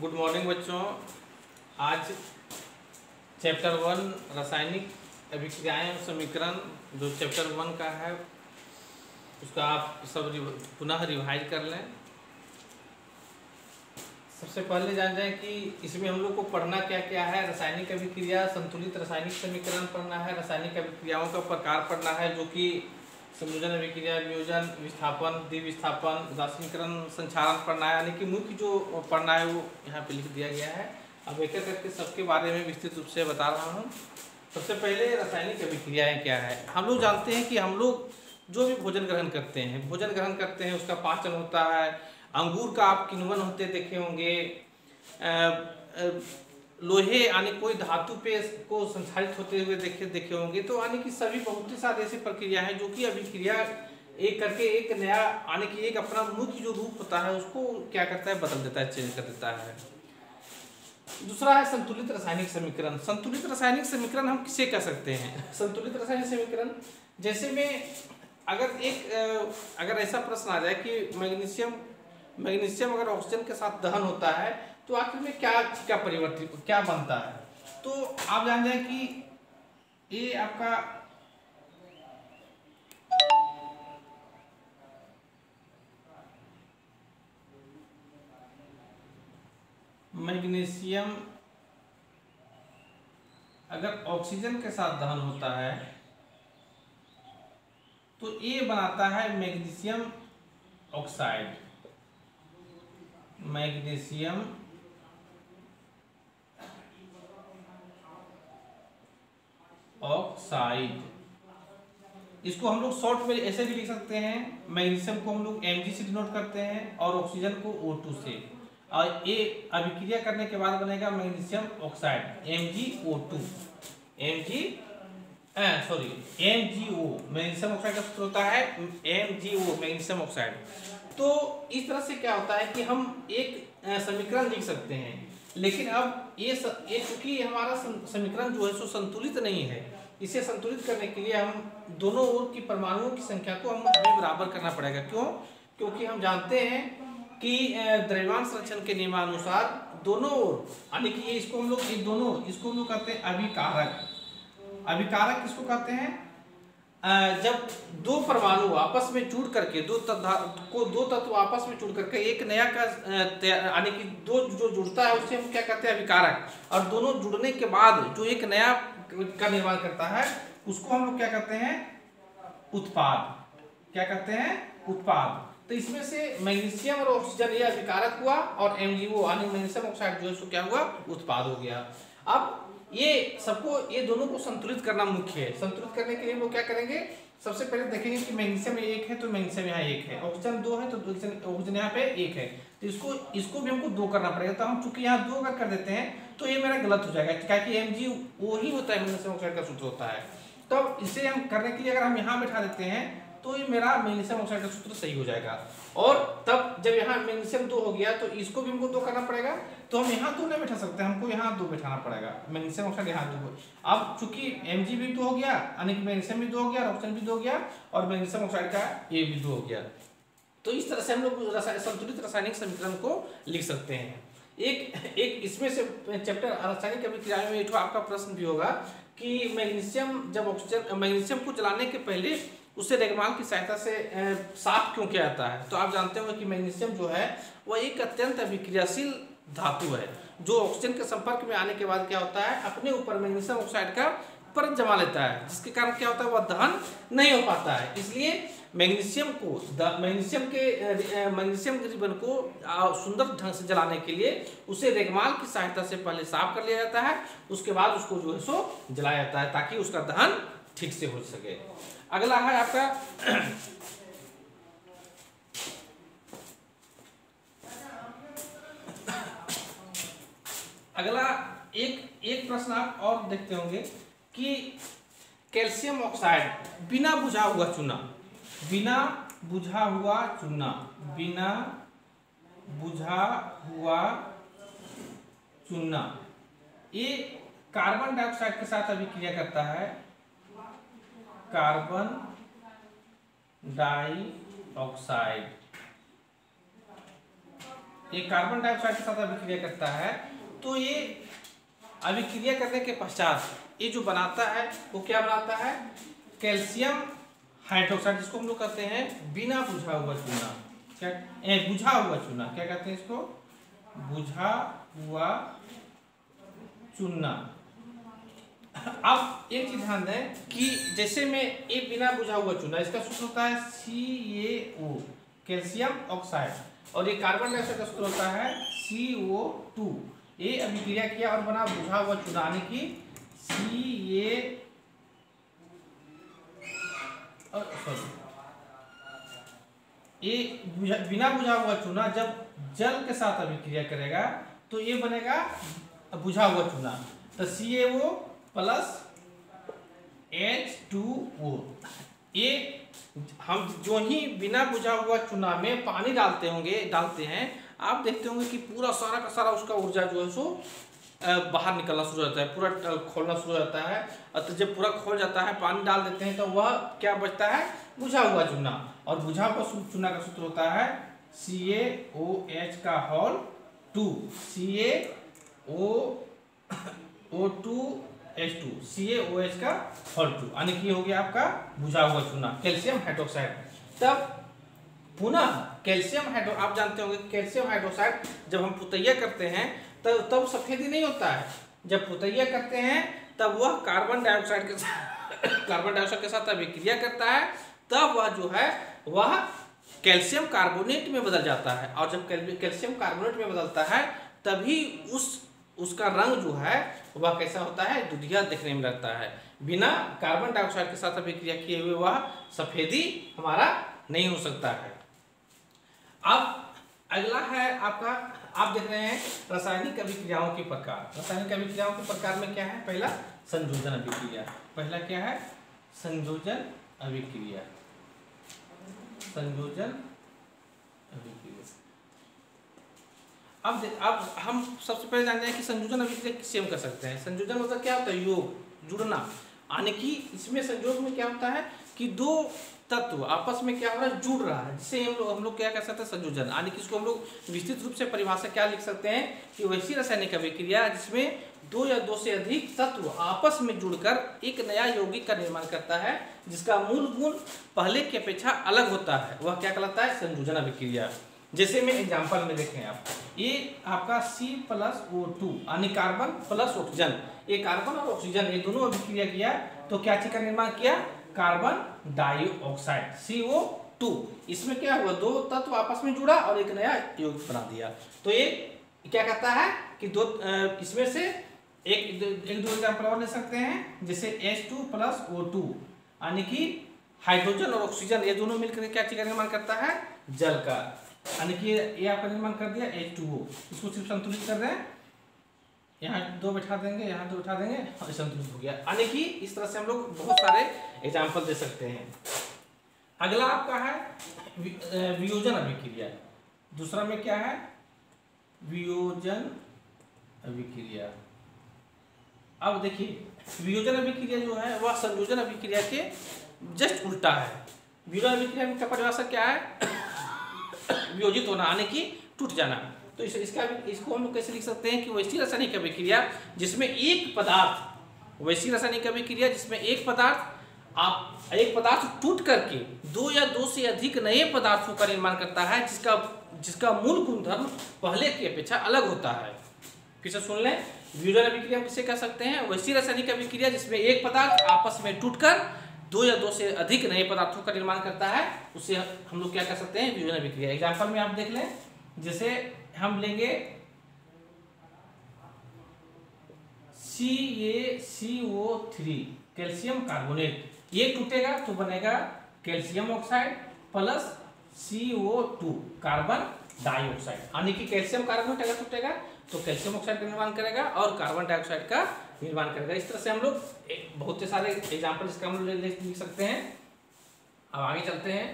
Good morning बच्चों। आज chapter one रासायनिक अभिक्रियाएँ समीकरण, जो चैप्टर वन का है, उसका आप सब पुनः रिवाइज कर लें। सबसे पहले जान जाएँ कि इसमें हम लोग को पढ़ना क्या क्या है? रासायनिक अभिक्रिया, संतुलित रासायनिक समीकरण पढ़ना है, रासायनिक अभिक्रियाओं का प्रकार पढ़ना है, जो कि संयोजन अभिक्रिया वियोजन विस्थापन, द्विविस्थापन उदासीनीकरण पढ़ना है यानी कि मुख्य जो है वो यहाँ पे लिख दिया गया है। अब एक एक करके सबके बारे में विस्तृत रूप से बता रहा हूँ। सबसे पहले रासायनिक अभिक्रियाएँ क्या है? हम लोग जानते हैं कि हम लोग जो भी भोजन ग्रहण करते हैं, भोजन ग्रहण करते हैं, उसका पाचन होता है, अंगूर का आप किण्वन होते देखे होंगे लोहे यानी कोई धातु पे को संचालित होते हुए देखे देखे होंगे तो यानी कि सभी बहुत ही सारी ऐसी प्रक्रिया है जो कि अभिक्रिया एक करके एक नया, यानी कि एक अपना मुख्य जो रूप होता है, उसको क्या करता है, बदल देता है चेंज कर देता है। दूसरा है संतुलित रासायनिक समीकरण। संतुलित रासायनिक समीकरण हम किसे कह सकते हैं? संतुलित रासायनिक समीकरण, जैसे में अगर एक, अगर ऐसा प्रश्न आ जाए कि मैग्नीशियम मैग्नीशियम अगर ऑक्सीजन के साथ दहन होता है तो आखिर में क्या क्या परिवर्तित क्या बनता है? तो आप जान जाए कि ये आपका मैग्नीशियम, अगर ऑक्सीजन के साथ दहन होता है तो ये बनाता है मैग्नीशियम ऑक्साइड। मैग्नीशियम ऑक्साइड इसको हम लोग शॉर्ट में ऐसे भी लिख सकते हैं मैग्नीशियम को हम लोग एम से डिनोट करते हैं और ऑक्सीजन को O2 से। और ये अभिक्रिया करने के बाद बनेगा magnesium oxide M G O two M G sorry M G O magnesium oxide का सूत्र होता है M G O magnesium oxide तो इस तरह से क्या होता है कि हम एक समीकरण लिख सकते हैं। लेकिन अब ये ये चूँकि हमारा समीकरण जो है सो संतुलित नहीं है, इसे संतुलित करने के लिए हम दोनों ओर की परमाणुओं की संख्या को हम हमें बराबर करना पड़ेगा। क्यों? क्योंकि हम जानते हैं कि द्रव्यमान संरक्षण के नियमानुसार दोनों ओर यानी कि ये इसको हम लोग दोनों, इसको हम लोग कहते हैं अभिकारक। अभिकारक किसको कहते हैं? जब दो परमाणु आपस में जुड़ करके, दो को दो तत्व आपस में जुड़ करके एक नया का यानी कि दो जो जुड़ता है, उसे हम क्या कहते हैं? अभिकारक और दोनों जुड़ने के बाद जो एक नया का निर्माण करता है, उसको हम लोग क्या कहते हैं? उत्पाद। क्या कहते हैं? उत्पाद। तो इसमें से मैग्नीशियम और ऑक्सीजन ये अभिकारक हुआ और एमजीओ यानी मैग्नीशियम ऑक्साइड जो है क्या हुआ? उत्पाद हो गया। अब ये सबको, ये दोनों को संतुलित करना मुख्य है। संतुलित करने के लिए वो क्या करेंगे? सबसे पहले देखेंगे कि मैग्नीशियम एक है तो मैग्नीशियम यहाँ एक है। ऑक्सीजन दो है तो ऑक्सीजन यहाँ पे एक है। तो इसको इसको भी हमको दो करना पड़ेगा। तो हम चूँकि यहाँ दो अगर कर देते हैं तो ये मेरा गलत हो जाएगा। क्या कि एम जी वो ही होता है मैग्नीशियम ऑक्साइड का सूत्र होता है। तो इसे हम करने के लिए अगर हम यहाँ बैठा देते हैं तो ये मेरा मैग्नीशियम ऑक्साइड का सूत्र सही हो जाएगा। और तब जब यहाँ मैग्नीशियम दो हो गया तो इसको भी हमको दो करना पड़ेगा। तो हम यहाँ दो नहीं बैठा सकते, हमको यहाँ दो बैठाना पड़ेगा। मैग्नीशियम ऑक्साइड यहाँ दो। अब चूँकि एम भी दो हो गया, यानी कि मैग्नीशियम भी दो हो गया ऑक्सीजन भी दो हो गया, और मैग्नीशियम ऑक्साइड का ये भी दो हो गया। तो इस तरह से हम लोग संतुलित रासायनिक समीकरण को लिख सकते हैं। एक एक इसमें से चैप्टर रासायनिक अभिक्रिया में आपका प्रश्न भी होगा कि मैग्नीशियम जब ऑक्सीजन मैग्नीशियम को जलाने के पहले उसे रेगमाल की सहायता से साफ़ क्यों किया जाता है? तो आप जानते हो कि मैग्नीशियम जो है, वह एक अत्यंत अभिक्रियाशील धातु है, जो ऑक्सीजन के संपर्क में आने के बाद क्या होता है, अपने ऊपर मैग्नीशियम ऑक्साइड का परत जमा लेता है, जिसके कारण क्या होता है, वह दहन नहीं हो पाता है। इसलिए मैग्नीशियम को मैग्नीशियम के मैग्नीशियम रिबन को सुंदर ढंग से जलाने के लिए उसे रेगमाल की सहायता से पहले साफ़ कर लिया जाता है, उसके बाद उसको जो है सो जलाया जाता है, ताकि उसका दहन ठीक से हो सके। अगला है आपका अगला एक एक प्रश्न आप और देखते होंगे कि कैल्शियम ऑक्साइड बिना बुझा हुआ चूना, बिना बुझा हुआ चूना, बिना बुझा हुआ चूना, ये कार्बन डाइऑक्साइड के साथ अभिक्रिया करता है कार्बन डाइऑक्साइड। ये कार्बन डाइऑक्साइड के साथ अभिक्रिया करता है तो ये अभिक्रिया करने के पश्चात ये जो बनाता है, वो क्या बनाता है? कैल्शियम हाइड्रोक्साइड, जिसको हम लोग कहते हैं बिना बुझा हुआ चूना। क्या? बुझा हुआ चूना। क्या कहते हैं इसको? बुझा हुआ चूना। अब एक चीज़ ध्यान दें कि जैसे में ये बिना बुझा हुआ चूना इसका सूत्र होता है C A O calcium oxide. और ये कार्बन डाइऑक्साइड का सूत्र होता है सी ओ टू। ये अभिक्रिया किया और बना बुझा हुआ चूना यानी कि सी ए ये बिना बुझा हुआ चूना जब जल के साथ अभिक्रिया करेगा तो ये बनेगा बुझा हुआ चूना तो C A O plus H two O ये हम जो ही बिना बुझा हुआ चूना में पानी डालते होंगे, डालते हैं, आप देखते होंगे कि पूरा सारा का सारा उसका ऊर्जा जो है सो बाहर निकलना शुरू हो जाता है, पूरा खोलना शुरू हो जाता है। और तो जब पूरा खोल जाता है, पानी डाल देते हैं तो वह क्या बचता है? बुझा हुआ चूना। और बुझा हुआ चूना का सूत्र होता है सी ए ओ एच का whole two C A O two H two C H का हॉल टू यानी कि हो गया आपका बुझा हुआ चूना कैल्शियम हाइड्रोक्साइड तब पुनः कैल्शियम हाइड्रो आप जानते होंगे कैल्शियम हाइड्रोक्साइड जब हम पुतैया करते हैं, तब तब सफेदी नहीं होता है। जब पुतैया करते हैं, तब वह कार्बन डाइऑक्साइड के साथ कार्बन डाइऑक्साइड के साथ अभिक्रिया करता है, तब वह जो है, वह कैल्शियम कार्बोनेट में बदल जाता है। और जब कैल्शियम कार्बोनेट में बदलता है, तभी उस, उसका रंग जो है वह कैसा होता है? दुधिया देखने में लगता है। बिना कार्बन डाइऑक्साइड के साथ अभिक्रिया किए हुए वह सफेदी हमारा नहीं हो सकता है। अब अगला है आपका, आप देख रहे हैं रासायनिक अभिक्रियाओं के प्रकार। रासायनिक अभिक्रियाओं के प्रकार में क्या है? पहला संयोजन अभिक्रिया। पहला क्या है? संयोजन अभिक्रिया। संयोजन अभिक्रिया। अब अब हम सबसे पहले जानते हैं कि संयोजन अभिक्रिया किससे हम कर सकते हैं। संयोजन मतलब क्या होता है? योग, जुड़ना। यानी कि इसमें संयोग में क्या होता है कि दो तत्व आपस में क्या हो रहा है? जुड़ रहा है। जिससे हम लोग हम लोग क्या कर सकते हैं? संयोजन। यानी कि इसको हम लोग विस्तृत रूप से परिभाषा क्या लिख सकते हैं? कि वैसी रासायनिक अभिक्रिया जिसमें दो या दो से अधिक तत्व आपस में जुड़कर एक नया यौगिक का निर्माण करता है, जिसका मूल गुण पहले की अपेक्षा अलग होता है। वह क्या कहलाता है? संयोजन अभिक्रिया। जैसे में एग्ज़ाम्पल में देखें आप। ये आपका C प्लस ओ टू यानी कार्बन प्लस ऑक्सीजन ये कार्बन और ऑक्सीजन ये दोनों अभिक्रिया किया। तो क्या चीज़ का निर्माण किया? कार्बन डाइऑक्साइड CO टू इसमें क्या हुआ? दो तत्व आपस में जुड़ा और एक नया यौगिक बना दिया। तो ये क्या कहता है कि दो इसमें से एक एक दो एग्ज़ाम्पल और ले सकते हैं, जैसे H two plus O two यानी कि हाइड्रोजन और ऑक्सीजन ये दोनों मिलकर क्या चीज़ का निर्माण करता है? जल का। यानी कि ये आपका निर्माण कर दिया एच टू ओ इसको सिर्फ़ संतुलित कर रहे हैं। यहाँ दो बैठा देंगे, यहाँ दो बैठा देंगे, और संतुलित हो गया। यानी कि इस तरह से हम लोग बहुत सारे एग्ज़ाम्पल दे सकते हैं। अगला आपका है वियोजन अभिक्रिया। दूसरा में क्या है? वियोजन अभिक्रिया। अब देखिए, वियोजन अभिक्रिया जो है, वह संयोजन अभिक्रिया के जस्ट उल्टा है। वियोजन अभिक्रिया का परिभाषा क्या है? वियोजित होना आने की टूट जाना। तो इस, इसका इसको हम लोग कैसे लिख सकते हैं कि वैसी रासायनिक अभिक्रिया जिसमें एक पदार्थ वैसी रासायनिक अभिक्रिया जिसमें एक पदार्थ आप एक पदार्थ टूट करके दो या दो से अधिक नए पदार्थों का निर्माण करता है जिसका जिसका मूल गुणधर्म पहले की अपेक्षा अलग होता है। फिर से सुन लें। वियोजन अभिक्रिया किसे कह सकते हैं? वैसी रासायनिक अभिक्रिया जिसमें एक पदार्थ आपस में टूटकर दो या दो से अधिक नए पदार्थों का निर्माण करता है, उसे हम लोग क्या कर सकते हैं? वियोजन अभिक्रिया एग्ज़ाम्पल में आप देख लें, जैसे हम लेंगे C A C O three calcium carbonate ये टूटेगा तो बनेगा calcium oxide plus C O two carbon dioxide यानी कि कैल्शियम कार्बोनेट अगर टूटेगा तो कैल्शियम ऑक्साइड का निर्माण करेगा और कार्बन डाइऑक्साइड का निर्माण करेगा। इस तरह से हम लोग बहुत से सारे एग्ज़ाम्पल इसका हम लोग लिख सकते हैं। अब आगे चलते हैं।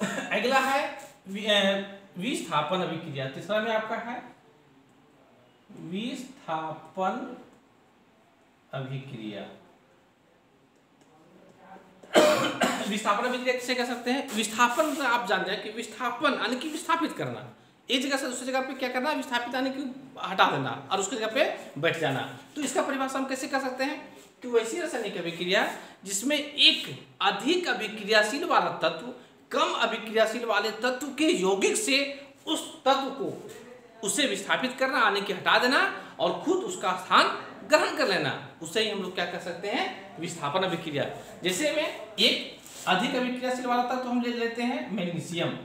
अगला है विस्थापन अभिक्रिया तीसरा में आपका है, विस्थापन अभिक्रिया। विस्थापन अभिक्रिया किसे कह सकते हैं? विस्थापन मतलब आप जान जाए कि विस्थापन, यानी कि विस्थापित करना। एक जगह से दूसरी जगह पे क्या करना विस्थापित आने की हटा देना और उसकी जगह पे बैठ जाना। तो इसका परिभाषा हम कैसे कर सकते हैं? कि वैसी रासायनिक अभिक्रिया जिसमें एक अधिक अभिक्रियाशील वाला तत्व, कम अभिक्रियाशील वाले तत्व के यौगिक से उस तत्व को उसे विस्थापित करना, आने की हटा देना और खुद उसका स्थान ग्रहण कर लेना। उससे ही हम लोग क्या कर सकते हैं? विस्थापन अभिक्रिया। जैसे में एक अधिक अभिक्रियाशील वाला तत्व हम ले लेते हैं, मैग्नीशियम।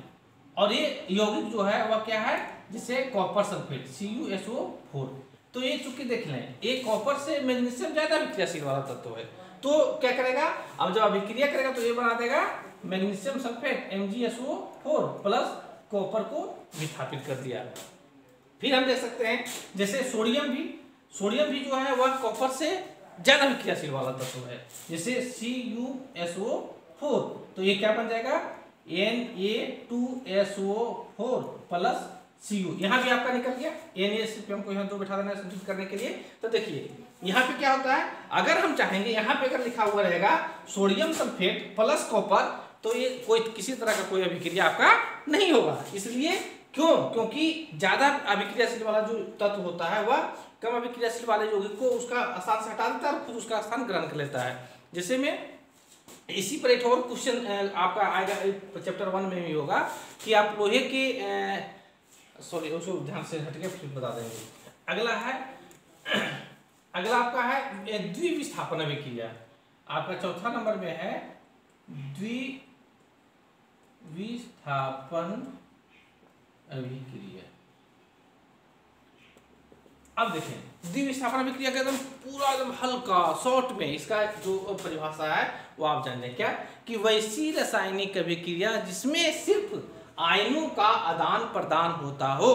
और ये यौगिक जो है, वह क्या है? जिसे copper sulphate C U S O four तो ये चूँकि देख लें एक कॉपर से मैग्नीशियम ज़्यादा अभिक्रियाशील वाला तत्व है। तो क्या करेगा? अब जब अभिक्रिया करेगा तो ये बना देगा magnesium sulphate M G S O four plus copper को विस्थापित कर दिया। फिर हम देख सकते हैं, जैसे सोडियम भी सोडियम भी जो है, वह कॉपर से ज़्यादा विक्रियाशील वाला तत्व है, जैसे C U S O four तो ये क्या बन जाएगा? N A two S O four plus C U यहाँ भी आपका निकल गया। एन ए सी हमको यहाँ दो बैठा देना संतुलित करने के लिए। तो देखिए, यहाँ पे क्या होता है? अगर हम चाहेंगे, यहाँ पे अगर लिखा हुआ रहेगा सोडियम सल्फेट प्लस कॉपर तो ये कोई किसी तरह का कोई अभिक्रिया आपका नहीं होगा। इसलिए क्यों? क्योंकि ज़्यादा अभिक्रियाशील वाला जो तत्व होता है, वह कम अभिक्रियाशील वाले यौगिक को उसका स्थान से हटा देता है और खुद उसका स्थान ग्रहण कर लेता है। जैसे में इसी पर एक और क्वेश्चन आपका आएगा चैप्टर वन में भी होगा कि आप लोहे के सॉरी उसको ध्यान से हटके फिर बता देंगे। अगला है, अगला आपका है द्विविस्थापन अभिक्रिया आपका चौथा नंबर में है, द्विविस्थापन अभिक्रिया अब देखें द्विविस्थापन अभिक्रिया का एकदम पूरा एकदम हल्का शॉर्ट में, इसका जो परिभाषा है, वो आप जान लें क्या? कि वैसी रासायनिक अभिक्रिया जिसमें सिर्फ़ आयनों का आदान प्रदान होता हो।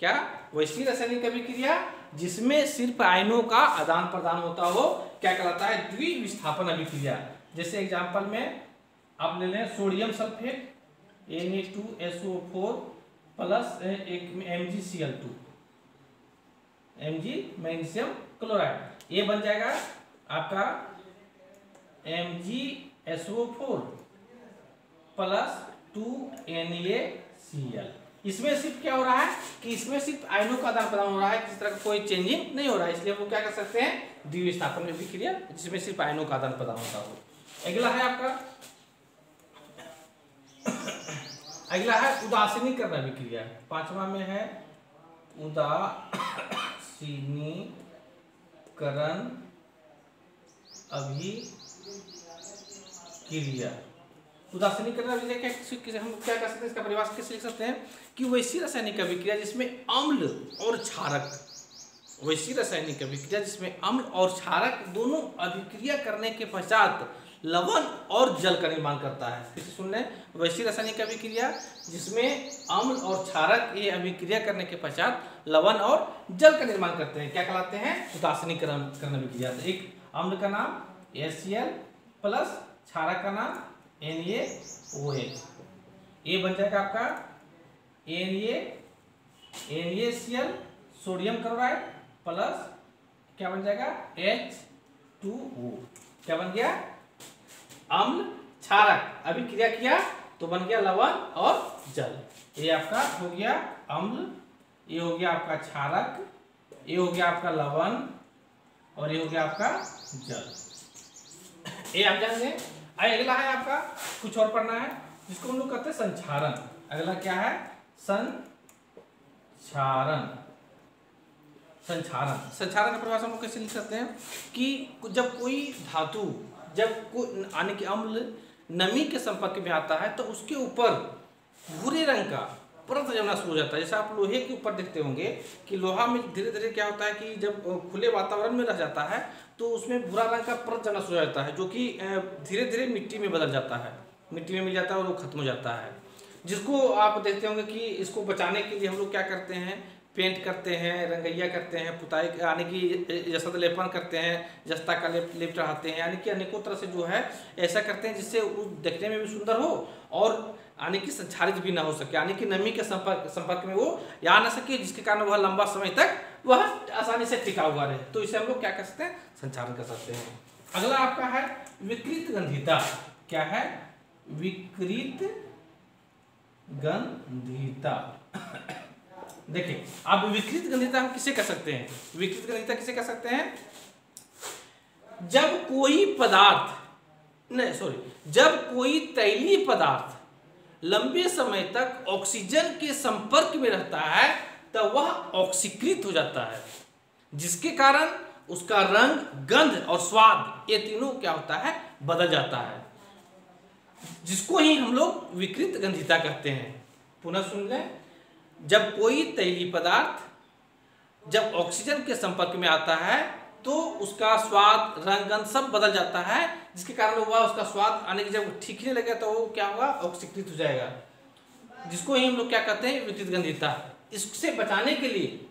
क्या? वैसी रासायनिक अभिक्रिया जिसमें सिर्फ़ आयनों का आदान प्रदान होता हो, क्या कहलाता है? द्विविस्थापन अभिक्रिया। जैसे एग्जांपल में आप ले लें sodium sulphate N A two S O four plus एक M G C L two M G magnesium chloride ये बन जाएगा आपका M G S O four plus two N A C L इसमें सिर्फ़ क्या हो रहा है? कि इसमें सिर्फ़ आयनों का आदान प्रदान हो रहा है, किसी तरह का कोई चेंजिंग नहीं हो रहा है। इसलिए हम क्या कर सकते हैं? द्विविस्थापन में विक्रिया, जिसमें सिर्फ़ आयनों का आदान प्रदान होता हो। अगला है आपका, अगला है उदासीनीकरण अभिक्रिया पांचवा में है उदासीनीकरण अभी क्रिया उदासीनीकरण अभिक्रिया क्या हम क्या कर सकते हैं? इसका परिभाषा कैसे लिख सकते हैं? कि वैसी रासायनिक अभिक्रिया जिसमें अम्ल और क्षारक। वैसी रासायनिक अभिक्रिया जिसमें अम्ल और क्षारक दोनों अभिक्रिया करने के पश्चात लवण और जल का निर्माण करता है। फिर सुन लें। वैसी रासायनिक अभिक्रिया जिसमें अम्ल और क्षारक ये अभिक्रिया करने के पश्चात लवण और जल का निर्माण करते हैं। क्या कहलाते हैं? उदासीनीकरण अभिक्रिया एक अम्ल का नाम एस प्लस क्षारक का नाम एन ए एच बन जाएगा आपका N A N A C L sodium chloride plus क्या बन जाएगा? एच टू ओ क्या बन गया? अम्ल क्षारक। अभी क्रिया किया तो बन गया लवण और जल। ये आपका हो गया अम्ल ये हो गया आपका क्षारक, ये हो गया आपका लवण, और ये हो गया आपका जल। ये आप जान अगला है आपका, कुछ और पढ़ना है, जिसको हम लोग कहते हैं संचारण अगला क्या है? संचारण संचारण संचारण का परिभाषा हम लोग कैसे लिख सकते हैं? कि जब कोई धातु, जब कोई आने की अम्ल नमी के संपर्क में आता है तो उसके ऊपर भूरे रंग का परत जमना शुरू हो जाता है, जैसे आप लोहे के ऊपर देखते होंगे कि लोहा में धीरे धीरे क्या होता है कि जब खुले वातावरण में रह जाता है तो उसमें भूरा रंग का परत जमना शुरू हो जाता है, जो कि धीरे धीरे मिट्टी में बदल जाता है। मिट्टी में मिल जाता है और वो खत्म हो जाता है। जिसको आप देखते होंगे कि इसको बचाने के लिए हम लोग क्या करते हैं पेंट करते हैं, रंगैया करते हैं, पुताई, यानी कि जसत लेपन करते हैं, जस्ता का लेप लेप चढ़ाते हैं, यानी कि अनेकों तरह से जो है ऐसा करते हैं जिससे वो देखने में भी सुंदर हो और यानी कि संचारित भी ना हो सके, यानी कि नमी के संपर्क संपर्क में वो या ना सके, जिसके कारण वह लंबा समय तक वह आसानी से टिका हुआ रहे। तो इसे हम लोग क्या कर सकते हैं? संचारण कर सकते हैं। अगला आपका है विकृत गंधिता। क्या है? विकृत गंधिता। देखिए अब विकृत गंधिता हम किसे कह सकते हैं? विकृत गंधिता किसे कह सकते हैं? जब कोई पदार्थ, नहीं सॉरी जब कोई तैलीय पदार्थ लंबे समय तक ऑक्सीजन के संपर्क में रहता है तो वह ऑक्सीकृत हो जाता है। जिसके कारण उसका रंग, गंध और स्वाद ये तीनों क्या होता है? बदल जाता है। जिसको ही हम लोग विकृत गंधिता कहते हैं। पुनः सुन लें। जब कोई तैली पदार्थ जब ऑक्सीजन के संपर्क में आता है तो उसका स्वाद, रंग, गंध सब बदल जाता है, जिसके कारण वह उसका स्वाद आने की जब ठीक नहीं लगे तो वो क्या होगा ऑक्सीकृत हो जाएगा। जिसको ही हम लोग क्या कहते हैं? विकृत गंधिता इससे बचाने के लिए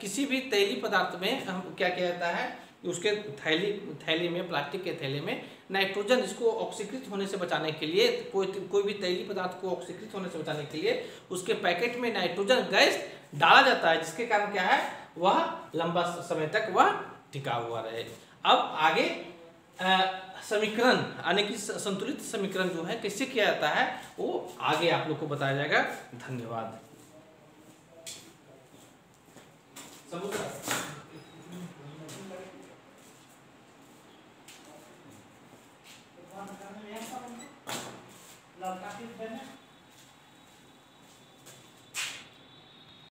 किसी भी तैली पदार्थ में हम क्या किया जाता है उसके थैली थैली में, प्लास्टिक के थैले में नाइट्रोजन इसको ऑक्सीकृत होने से बचाने के लिए, कोई कोई भी तैली पदार्थ को ऑक्सीकृत होने से बचाने के लिए, उसके पैकेट में नाइट्रोजन गैस डाला जाता है, जिसके कारण क्या है? वह लंबा समय तक वह टिका हुआ रहे। अब आगे समीकरण, यानी कि संतुलित समीकरण जो है कैसे किया जाता है? वो आगे आप लोग को बताया जाएगा। धन्यवाद। समुद्र लड़का किस बने